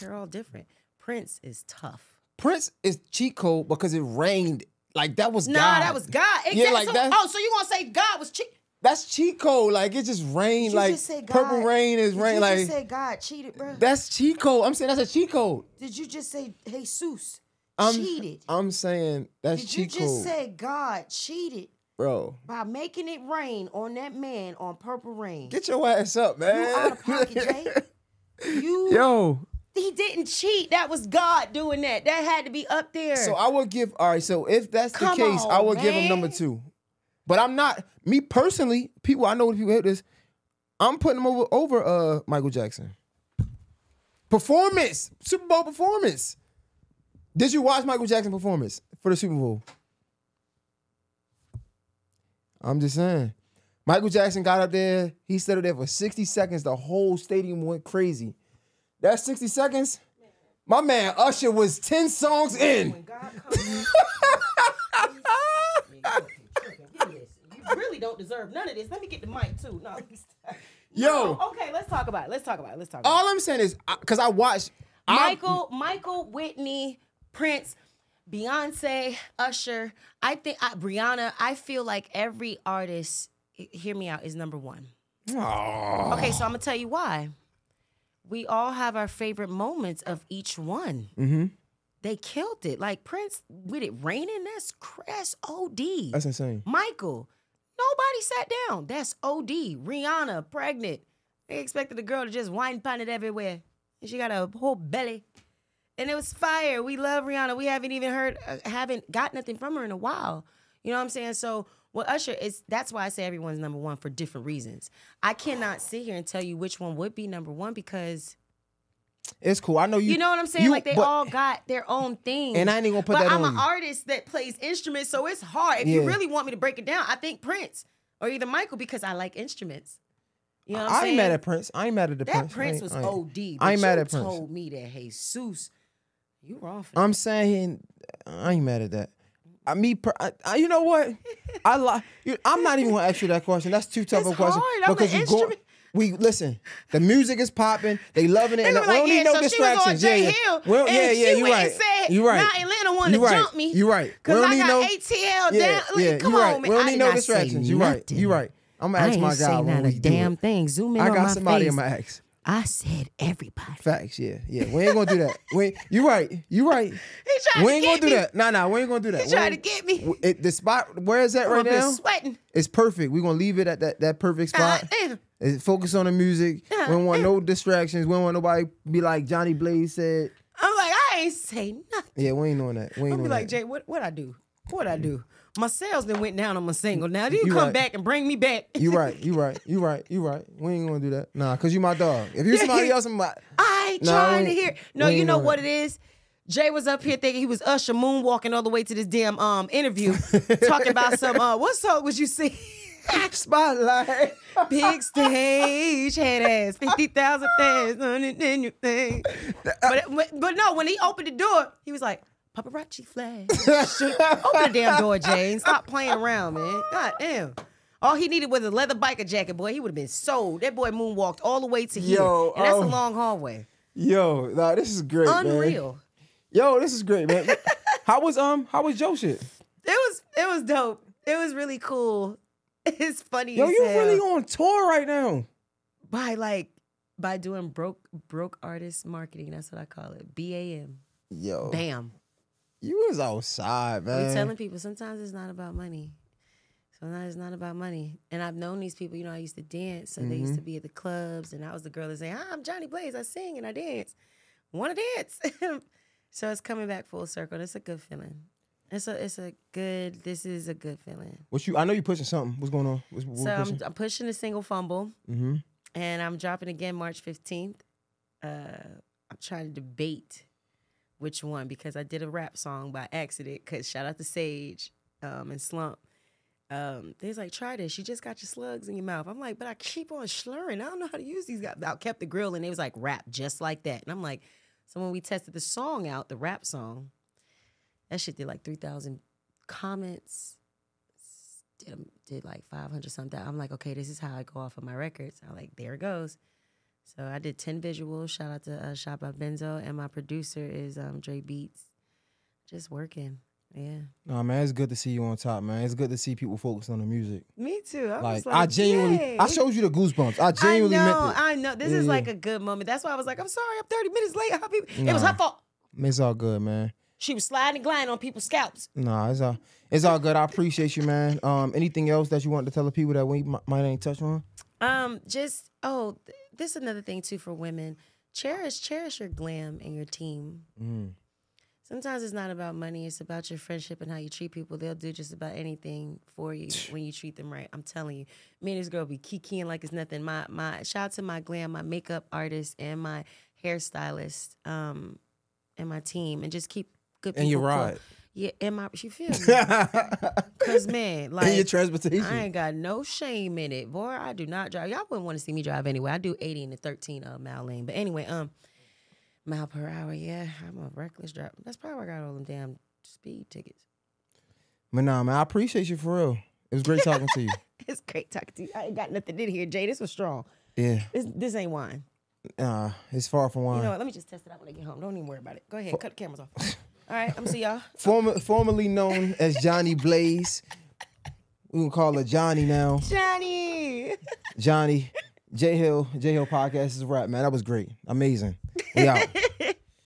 Speaker 1: they're all different. Prince is tough.
Speaker 2: Prince is cheat code because it rained. Like that was
Speaker 1: Nah,
Speaker 2: God.
Speaker 1: that was God. Exactly.
Speaker 2: Yeah, like
Speaker 1: so,
Speaker 2: that.
Speaker 1: oh, so you gonna say God was cheat?
Speaker 2: That's cheat code. Like it just rained.
Speaker 1: you
Speaker 2: Like
Speaker 1: just say
Speaker 2: purple rain is
Speaker 1: Did
Speaker 2: rain.
Speaker 1: you
Speaker 2: Like
Speaker 1: just say God cheated, bro?
Speaker 2: that's cheat code. I'm saying that's a cheat code.
Speaker 1: Did you just say Jesus
Speaker 2: I'm,
Speaker 1: cheated?
Speaker 2: I'm saying that's
Speaker 1: Did you just
Speaker 2: code,
Speaker 1: say God cheated
Speaker 2: bro.
Speaker 1: by making it rain on that man on Purple Rain?
Speaker 2: Get your ass up, man.
Speaker 1: you out of pocket, Jay. <laughs> You
Speaker 2: Yo,
Speaker 1: he didn't cheat. That was God doing that. That had to be up there.
Speaker 2: so I would give. All right, so if that's the
Speaker 1: Come
Speaker 2: case, I
Speaker 1: on,
Speaker 2: would give him number two. But I'm not me personally. People, I know people hate this. I'm putting him over over uh Michael Jackson. Performance, Super Bowl performance. Did you watch Michael Jackson performance for the Super Bowl? I'm just saying. Michael Jackson got up there. He stood up there for 60 seconds. The whole stadium went crazy. That 60 seconds, my man Usher was 10 songs in.
Speaker 1: You really don't deserve none of this. Let me get the mic too. No. <laughs>
Speaker 2: Yo.
Speaker 1: No, okay, let's talk about it. Let's talk about it. Let's talk about it.
Speaker 2: All I'm saying is, because I watched I-
Speaker 1: Michael, Michael, Whitney, Prince, Beyonce, Usher. I think I, Rihanna. I feel like every artist, hear me out, is number one.
Speaker 2: Aw.
Speaker 1: Okay, so I'm gonna tell you why. We all have our favorite moments of each one.
Speaker 2: Mhm.
Speaker 1: They killed it. Like Prince with it raining. That's crass. Od.
Speaker 2: That's insane.
Speaker 1: Michael, nobody sat down. That's OD. Rihanna, pregnant. They expected the girl to just wine pan it everywhere. And she got a whole belly. And it was fire. We love Rihanna. We haven't even heard, uh, haven't got nothing from her in a while. You know what I'm saying? So, well, Usher is, that's why I say everyone's number one for different reasons. I cannot sit here and tell you which one would be number one because,
Speaker 2: It's cool. I know you.
Speaker 1: you, know what I'm saying?
Speaker 2: you-
Speaker 1: like they
Speaker 2: but-
Speaker 1: all got their own thing.
Speaker 2: And I ain't even gonna put
Speaker 1: but
Speaker 2: that
Speaker 1: I'm
Speaker 2: on
Speaker 1: an
Speaker 2: you.
Speaker 1: artist that plays instruments, so it's hard. If you really want me to break it down, I think Prince or either Michael because I like instruments. You know what I'm
Speaker 2: I
Speaker 1: saying?
Speaker 2: ain't mad at Prince. I ain't mad at the
Speaker 1: that
Speaker 2: Prince. I
Speaker 1: Prince was
Speaker 2: I
Speaker 1: OD.
Speaker 2: I ain't
Speaker 1: but
Speaker 2: mad at Prince.
Speaker 1: told me that hey Jesus, you wrong for
Speaker 2: I'm saying I ain't mad at that. I me, I, I, you know what? <laughs> I like. I'm not even gonna ask you that question. That's too tough
Speaker 1: It's
Speaker 2: of a question
Speaker 1: hard.
Speaker 2: Because you go. We listen. The music is popping. They loving it, and
Speaker 1: They
Speaker 2: we don't need
Speaker 1: yeah,
Speaker 2: no
Speaker 1: so on
Speaker 2: distractions.
Speaker 1: Jay
Speaker 2: yeah, yeah.
Speaker 1: Hill,
Speaker 2: Well, yeah, yeah. You right.
Speaker 1: said,
Speaker 2: you right.
Speaker 1: now Atlanta
Speaker 2: you
Speaker 1: to
Speaker 2: right.
Speaker 1: jump me
Speaker 2: You right. We
Speaker 1: Cause
Speaker 2: don't
Speaker 1: I
Speaker 2: need
Speaker 1: got
Speaker 2: no.
Speaker 1: ATL
Speaker 2: yeah,
Speaker 1: down. Like,
Speaker 2: yeah.
Speaker 1: come
Speaker 2: you right.
Speaker 1: on, man.
Speaker 2: We don't need no distractions. You right. You right. I'm gonna
Speaker 1: I
Speaker 2: ask
Speaker 1: ain't
Speaker 2: my
Speaker 1: say
Speaker 2: guy
Speaker 1: not
Speaker 2: when
Speaker 1: a
Speaker 2: we do
Speaker 1: damn thing. Zoom in
Speaker 2: I
Speaker 1: on
Speaker 2: got somebody in my ex.
Speaker 1: I said everybody.
Speaker 2: Facts, yeah, yeah. We ain't gonna do that. We, you right, you right. <laughs> We ain't gonna do
Speaker 1: me.
Speaker 2: that. Nah, nah, we ain't gonna do that.
Speaker 1: He
Speaker 2: We
Speaker 1: tried to get me.
Speaker 2: It, the spot, where is that right now?
Speaker 1: sweating.
Speaker 2: It's perfect. We're gonna leave it at that that perfect
Speaker 1: uh,
Speaker 2: spot.
Speaker 1: damn.
Speaker 2: It's focus on the music. Uh, we don't want no distractions. We don't want nobody be like Jhonni Blaze said.
Speaker 1: I'm like, I ain't say nothing.
Speaker 2: Yeah, we ain't doing that. We ain't
Speaker 1: I'm be like,
Speaker 2: that.
Speaker 1: Jay, what what I do? What I mm. do? My sales then went down on my single. Now do you,
Speaker 2: You
Speaker 1: come
Speaker 2: right.
Speaker 1: back and bring me back?
Speaker 2: You right. You right. You right. You right. We ain't gonna do that. Nah, cause you my dog. If you somebody else, I'm like, <laughs>
Speaker 1: I ain't
Speaker 2: Nah,
Speaker 1: trying to hear. No, you know what
Speaker 2: that.
Speaker 1: it is. Jay was up here thinking he was Usher moonwalking all the way to this damn um interview, <laughs> talking about some uh what song was you sing? <laughs>
Speaker 2: spotlight.
Speaker 1: Big stage, head ass, fifty thousand fans on it, then you think. But, but but no, when he opened the door, he was like paparazzi flag. Should- Open the damn door, Jay, and stop playing around, man. God damn. All he needed was a leather biker jacket, boy. He would have been sold. That boy moonwalked all the way to here,
Speaker 2: Yo,
Speaker 1: and that's
Speaker 2: oh.
Speaker 1: a long hallway.
Speaker 2: Yo, nah, this is great, man.
Speaker 1: Unreal.
Speaker 2: Yo, this is great, man. <laughs> how was um how was Joe shit?
Speaker 1: It was it was dope. It was really cool. <laughs> It's funny.
Speaker 2: Yo, you really on tour right now.
Speaker 1: by like by doing broke broke artist marketing. That's what I call it. B A M.
Speaker 2: Yo,
Speaker 1: Bam.
Speaker 2: You was outside, man.
Speaker 1: We telling people sometimes it's not about money. Sometimes it's not about money. And I've known these people, you know, I used to dance. So they used to be at the clubs and I was the girl that say, Hi, I'm Jhonni Blaze. I sing and I dance. Wanna dance. <laughs> so it's coming back full circle. It's a good feeling. It's a it's a good this is a good feeling.
Speaker 2: What you? I know you're pushing something. What's going on? What's, what
Speaker 1: So
Speaker 2: we
Speaker 1: I'm,
Speaker 2: pushing?
Speaker 1: I'm pushing a single fumble
Speaker 2: mm-hmm.
Speaker 1: and I'm dropping again March 15th. Uh, I'm trying to debate which one because I did a rap song by accident. Cause shout out to Sage um, and Slump. Um, they was like, try this. You just got your slugs in your mouth. I'm like, but I keep on slurring. I don't know how to use these guys. I kept the grill and they was like, rap just like that. And I'm like, so when we tested the song out, the rap song, that shit did like 3,000 comments did, did like 500 something. I'm like, okay, this is how I go off of my records. I'm like, there it goes. So I did 10 visuals. Shout out to uh, Shop by Benzo. And my producer is um, Dre Beats. Just working. Yeah.
Speaker 2: Nah, man, it's good to see you on top, man. It's good to see people focused on the music.
Speaker 1: Me too. I
Speaker 2: Like,
Speaker 1: was
Speaker 2: I genuinely,
Speaker 1: yay.
Speaker 2: I showed you the goosebumps. I
Speaker 1: I
Speaker 2: genuinely
Speaker 1: know,
Speaker 2: meant it.
Speaker 1: I know. This
Speaker 2: Yeah,
Speaker 1: is
Speaker 2: yeah.
Speaker 1: like a good moment. That's why I was like, I'm sorry, I'm 30 minutes late. How people, It was
Speaker 2: Nah.
Speaker 1: her fault.
Speaker 2: It's all good, man.
Speaker 1: She was sliding and gliding on people's scalps.
Speaker 2: Nah, it's all it's all good. I appreciate you, man. Um, anything else that you want to tell the people that we might ain't touch on?
Speaker 1: Um, just oh, this is another thing too for women. Cherish, cherish your glam and your team.
Speaker 2: Mm.
Speaker 1: Sometimes it's not about money; it's about your friendship and how you treat people. They'll do just about anything for you when you treat them right. I'm telling you, me and this girl be kikiing like it's nothing. My my shout out to my glam, my makeup artist, and my hairstylist, um, and my team, and just keep good people.
Speaker 2: And your
Speaker 1: cool. Yeah, and I? She feel me? <laughs> Cause man, like
Speaker 2: and your transportation.
Speaker 1: I ain't got no shame in it, boy. I do not drive. Y'all wouldn't want to see me drive anyway. I do 80 in the 13 uh, mile lane. But anyway, um, mile per hour. Yeah, I'm a reckless driver. That's probably why I got all them damn speed tickets.
Speaker 2: But nah, man, I appreciate you for real. It was great <laughs> talking to you.
Speaker 1: It's great talking to you. I ain't got nothing in here, Jay. This was strong.
Speaker 2: Yeah,
Speaker 1: This this ain't wine.
Speaker 2: uh, it's far from wine.
Speaker 1: You know what? Let me just test it out when I get home. Don't even worry about it. Go ahead, cut the cameras off. <laughs> All right, I'm gonna see y'all.
Speaker 2: Former, formerly known as Jhonni Blaze. We can call her Jhonni now.
Speaker 1: Jhonni.
Speaker 2: Jhonni. Jay Hill, Jay Hill podcast is a wrap, man. That was great. Amazing. We out. <laughs>